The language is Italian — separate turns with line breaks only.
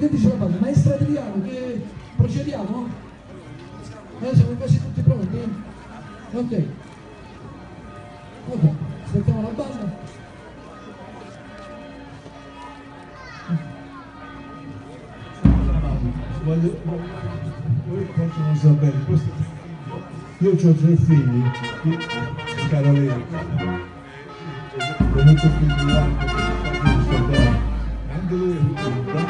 che dice la banda? Maestra Adriano, che procediamo? Eh, siamo quasi tutti pronti? Ok. Ok, aspettiamo la banda.
Voglio, forse non sapete, questo, io ho tre figli, figlio bianco che sta soldare, anche lui quando